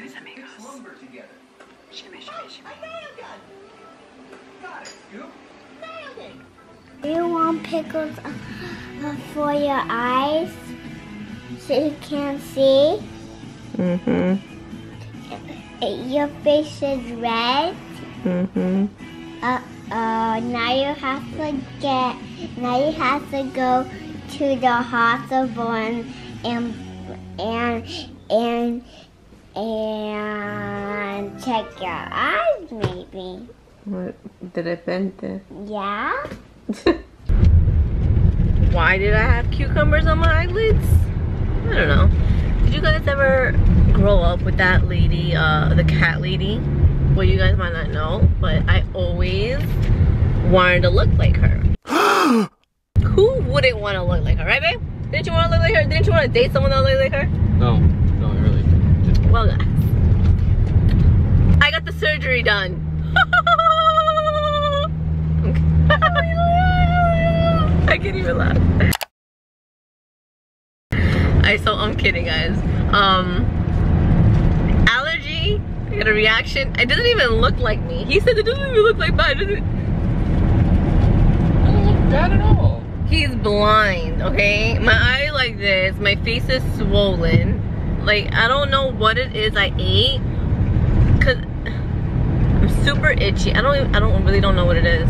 It's mis amigos. Shimmy, shimmy, shimmy. Do you want pickles uh, for your eyes so you can't see? Mm-hmm. Your face is red. Mm-hmm. Uh, uh, now you have to get, now you have to go to the hospital and, and, and, and, and check your eyes maybe. What? De repente. Yeah? Why did I have cucumbers on my eyelids? I don't know. Did you guys ever grow up with that lady, uh, the cat lady? Well, you guys might not know, but I always wanted to look like her. Who wouldn't want to look like her, right, babe? Didn't you want to look like her? Didn't you want to date someone that looked like her? No, no, I really didn't. Well, I got the surgery done. I can't even laugh. I so I'm kidding, guys. Um, allergy. I got a reaction. It doesn't even look like me. He said it doesn't even look like mine. It? Doesn't look bad at all. He's blind, okay? My eye like this, my face is swollen. Like, I don't know what it is I ate. Cause I'm super itchy. I don't even, I don't really don't know what it is.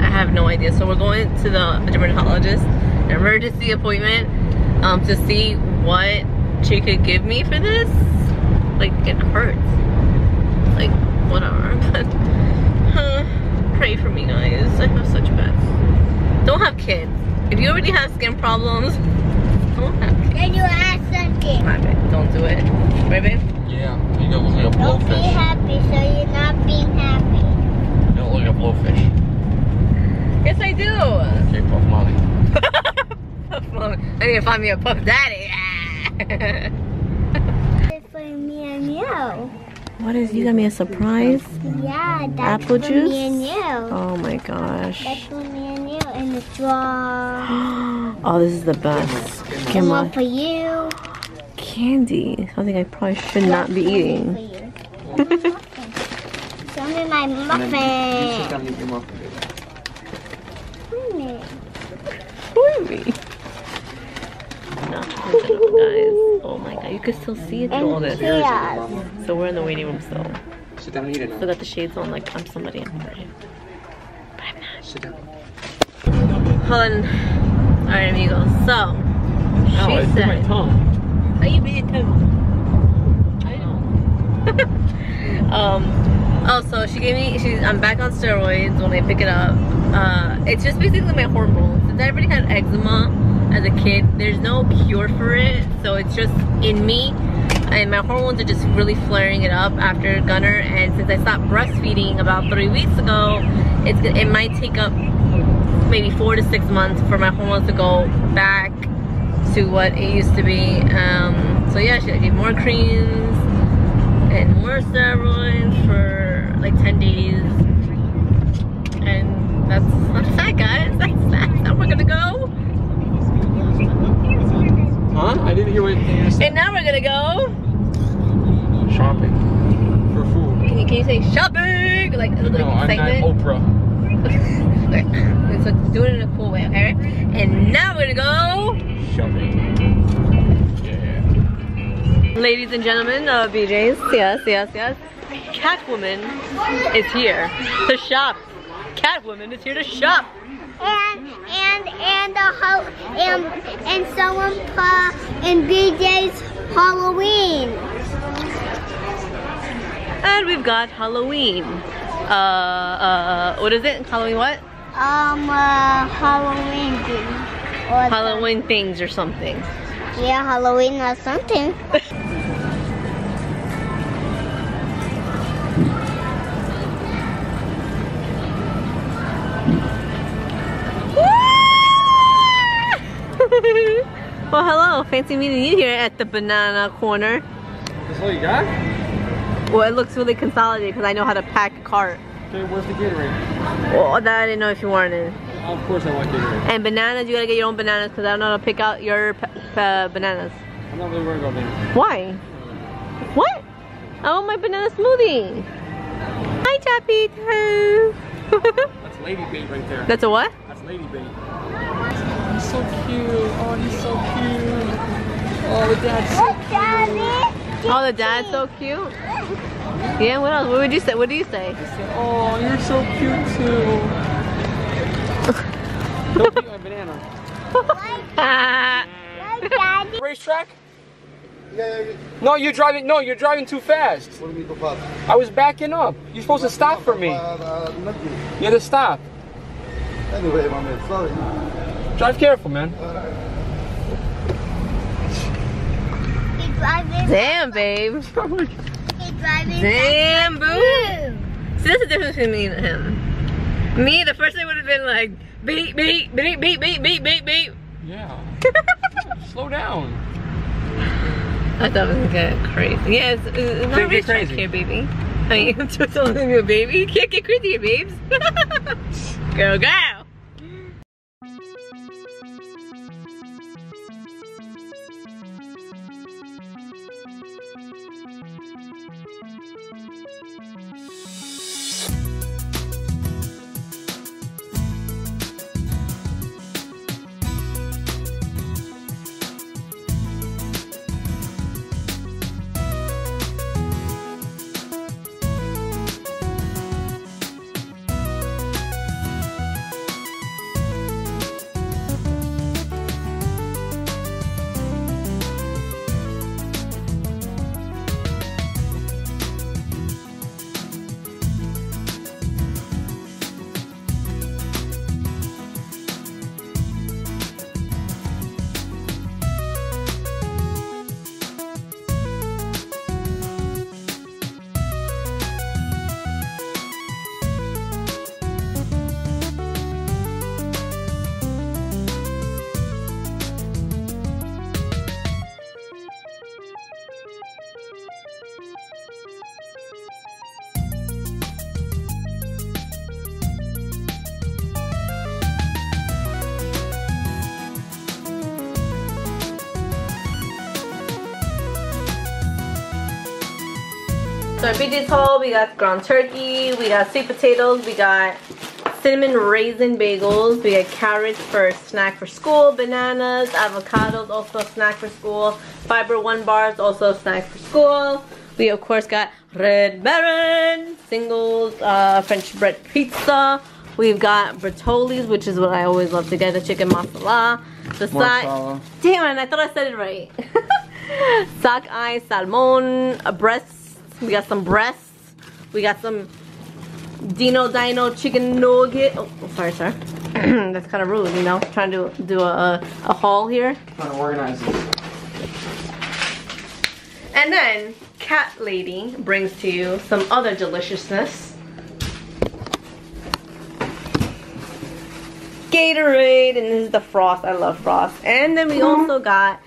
I have no idea. So we're going to the dermatologist, an emergency appointment, um, to see what she could give me for this. Like, it hurts. Like, whatever. But, huh, pray for me, guys. I have such bad don't have kids. If you already have skin problems, don't have kids. Then you ask something. My bad. Don't do it. Right, babe? Yeah, you don't look like a blowfish. Don't be happy, so you're not being happy. You don't look like a blowfish. Yes, I do. Okay, Puff Molly. Puff Mommy. I need to find me a puff daddy. For me and you. what is, you got me a surprise? Yeah, that's Apple for juice? me and you. Oh my gosh. That's for me and you in the drawer. Oh, this is the best. And Come one on. for you. Candy. Something I probably should not be eating. For you. Show me my muffin. Baby. No, guys. Oh my god, you can still see it through all this. cheers. So we're in the waiting room still. Sit down and eat it Still now. got the shades on like I'm somebody. I'm somebody. But I'm not. Sit down. Hold on. Alright, amigos. So, she I bit my said. tongue. Are you being I know. um, also, she gave me, she's, I'm back on steroids when I pick it up. Uh, it's just basically my hormones. Since I already had eczema as a kid, there's no cure for it. So it's just in me. And my hormones are just really flaring it up after Gunner. And since I stopped breastfeeding about three weeks ago, it's it might take up maybe four to six months for my hormones to go back to what it used to be. Um, so yeah, she gave more creams and more steroids for like 10 days. And that's, that's that guys. That's, that's how we're gonna go. Huh? I didn't hear what you said. And now we're gonna go. Shopping. For food. Can you, can you say shopping? Like a little No, I'm not. Oprah. Okay, so do it in a cool way, okay? And now we're gonna go. Shopping. Yeah. Ladies and gentlemen, uh, BJ's, yes, yes, yes. Catwoman is here to shop. Catwoman is here to shop. And and and the ho and and someone put in BJ's Halloween. And we've got Halloween. Uh, uh, what is it? Halloween what? Um, uh, Halloween thing. Or the- Halloween things or something. yeah, Halloween or something. well, hello. Fancy meeting you here at the banana corner. That's all you got? Well, it looks really consolidated because I know how to pack a cart. Okay, where's the Gatorade? Well, that I didn't know if you wanted. it. Of course I want Gatorade. And bananas, you gotta get your own bananas because I don't know how to pick out your bananas. I'm not really worried about that. Why? What? I want my banana smoothie. Hi, Chapito. That's lady bait right there. That's a what? That's lady bait. He's so cute. Oh, he's so cute. Oh, the dad's so Daddy. Oh, the dad's so cute. Yeah, what else? What would you say? What do you say? Oh, you're so cute too. Don't eat my banana. Look, Daddy. Racetrack? Yeah, yeah, No, you're driving. No, you're driving too fast. What do you mean, go fast? I was backing up. You're supposed to stop for me. Uh, uh, you. You had to stop. Anyway, my man, sorry. Drive careful, man. He's driving. Damn, babe. He's driving. Damn, boo. Boom. See, that's the difference between me and him. Me, the first thing would have been like, beep, beep, beep, beep, beep, beep, beep, beep. Yeah. Slow down. I thought it was gonna get crazy. Yeah, it's, it's not They a get crazy. here, baby. I mean, just something a baby. You can't get crazy here, babes. go, go. So our BJ's haul, we got ground turkey, we got sweet potatoes, we got cinnamon raisin bagels, we got carrots for snack for school, bananas, avocados, also a snack for school, fiber one bars, also a snack for school. We of course got red baron, singles, uh, French bread pizza. We've got Bertolli's, which is what I always love to get, the chicken masala. The side, damn it, I thought I said it right. Sockeye salmon, a breast. We got some breasts. We got some Dino Dino chicken nugget. Oh, oh, sorry, sir. That's kind of rude, you know. Trying to do a, a haul here. Trying to organize this. And then Cat Lady brings to you some other deliciousness. Gatorade, and this is the Frost. I love Frost. And then we mm-hmm. also got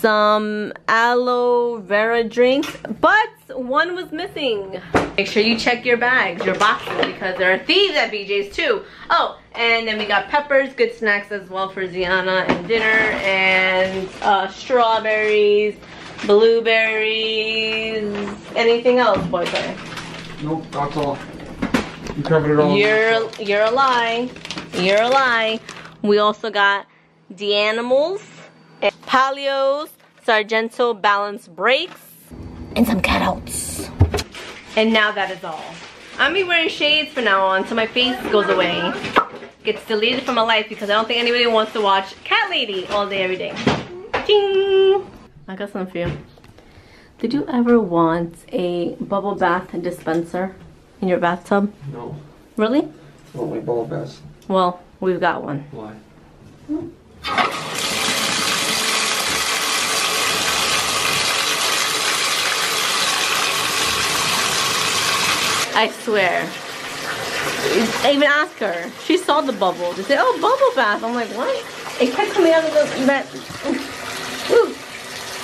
some aloe vera drinks, but one was missing. Make sure you check your bags, your boxes, because there are thieves at BJ's too. Oh, and then we got peppers, good snacks as well for Ziana and dinner, and uh, strawberries, blueberries, anything else, boyfriend? Nope, that's all. You covered it all. You're you're a lie. You're a lie. We also got the animals, Palios, Sargento balance Breaks, and some cutouts. And now that is all. I'm be wearing shades from now on so my face goes away. Gets deleted from my life because I don't think anybody wants to watch Cat Lady all day every day. Ding! I got some for you. Did you ever want a bubble bath dispenser in your bathtub? No. Really? My ball best. Well, we've got one. Why? Hmm. I swear. I even asked her. She saw the bubble. She said, oh, bubble bath. I'm like, what? It kept coming out of the, that, ooh,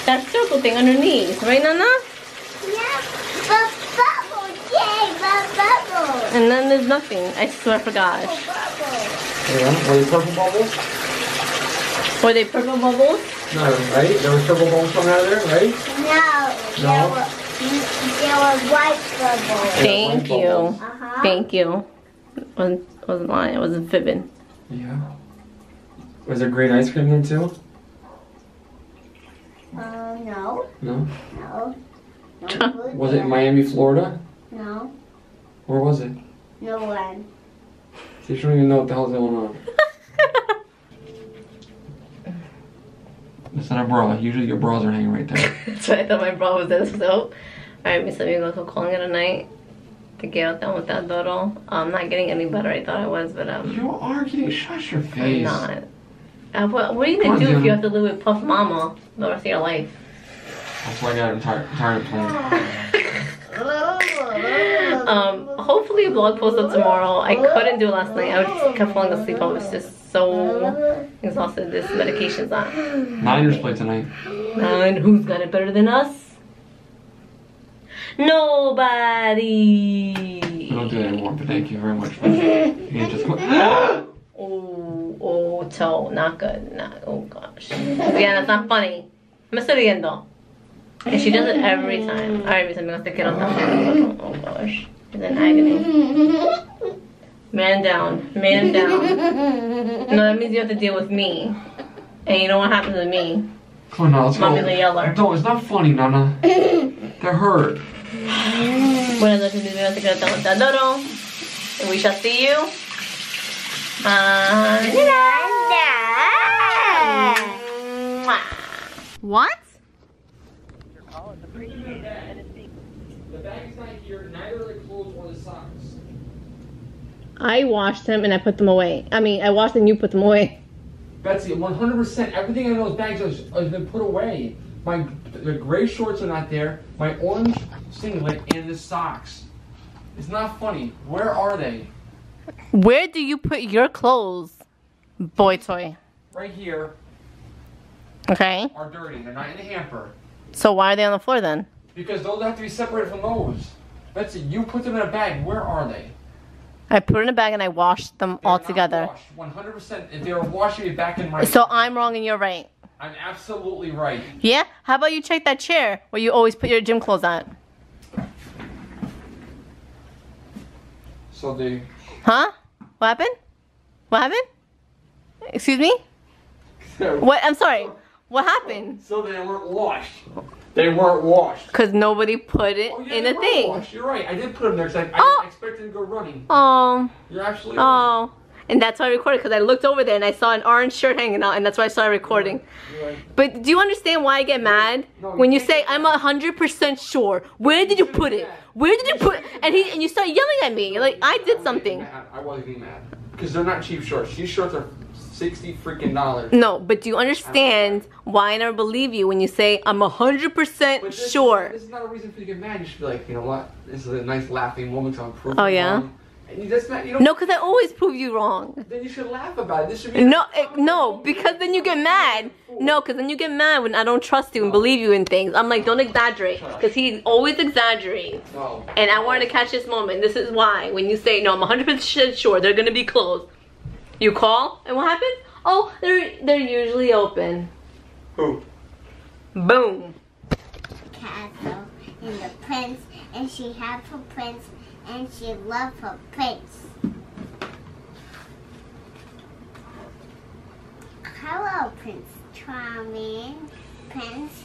that circle thing underneath. Right, Nana? Yeah, but bubble, yay, but bubble. And then there's nothing. I swear for gosh. Bubble. Yeah, um, were they purple bubbles? Were they purple bubbles? No, right? There was purple bubbles coming out of there, right? No, No? There were white bubbles. Thank you. Uh-huh. Thank you. Wasn't wasn't lying. it wasn't fibbing. Yeah. Was there great ice cream there too? Uh, no, No. no. No Was it there. Miami, Florida? No, Where was it? no one. So you don't even know what the hell's going on. That's not a bra. Usually your bras are hanging right there. so I thought my bra was in so. Alright, mis amigos, we're calling it a night. Te quedo down with that doodle. I'm not getting any better. I thought I was, but um, You are getting shut your I'm face. not. Uh, what, what are you gonna do if you have to live with Puff Mama the rest of your life? That's why I got tired, tired of playing. Um, hopefully a blog post up tomorrow. I couldn't do it last night. I was just kept falling asleep. I was just so exhausted. This medication's on. Niners play tonight. And who's got it better than us? Nobody. We don't do that anymore, but thank you very much. For just Oh, oh, toe, not good. Not, oh gosh. Yeah, that's not funny. Me estoy riendo. And she does it every time. Alright, mis amigos, te quiero tanto. Oh gosh. She's in agony. Man down. Man down. No, that means you have to deal with me. And you know what happens to me. Come on now, let's go. Mommy the yeller. No, it's not funny, Nana. That hurt. Buenas noches, mis amigos, te quiero tanto. Te. And we shall see you. Uh, what? The bag's not here, neither the clothes or the socks. I washed them and I put them away. I mean, I washed them and you put them away. Betsy, 100%. Everything in those bags has, has been put away. My the gray shorts are not there. My orange singlet and the socks. It's not funny. Where are they? Where do you put your clothes, boy toy? Right here Okay. are dirty. They're not in the hamper. So why are they on the floor then? Because those have to be separated from those. Betsy, you put them in a bag. Where are they? I put it in a bag and I washed them all together. washed. 100%. If they were washed, they'd be back in my. So I'm wrong and you're right. I'm absolutely right. Yeah? How about you check that chair where you always put your gym clothes on? So they. Huh? What happened? What happened? Excuse me? What? I'm sorry. What happened? So they weren't washed. They weren't washed. Because nobody put it Oh, yeah, in they a thing. washed. You're right. I did put them there because I, Oh. I expected them to go running. Oh. You're absolutely oh. right. And that's why I recorded because I looked over there and I saw an orange shirt hanging out and that's why I started recording. Right. But do you understand why I get mad No, when you say I'm hundred percent sure? Where did you put it? Where did you put? And he and you start yelling at me like I did something. I wasn't getting mad because they're not cheap shorts. These shorts are sixty freaking dollars. No, but do you understand why I never believe you when you say I'm hundred percent But this, sure? This is not a reason for you to get mad. You should be like, you know what? This is a nice laughing moment to improve. Oh, yeah? And you just not. You don't. No, because I always prove you wrong. Then you should laugh about it. This should be. No, eh, no, because then you get mad. No, because then you get mad when I don't trust you and believe you in things. I'm like, don't exaggerate, because he always exaggerates. No. And I wanted to catch this moment. This is why when you say no, I'm 100% sure they're gonna be closed. You call, and what happens? Oh, they're they're usually open. Who? Boom. castle and the prince and she had her prince and she loved her prince. Hello, Prince Charming. Prince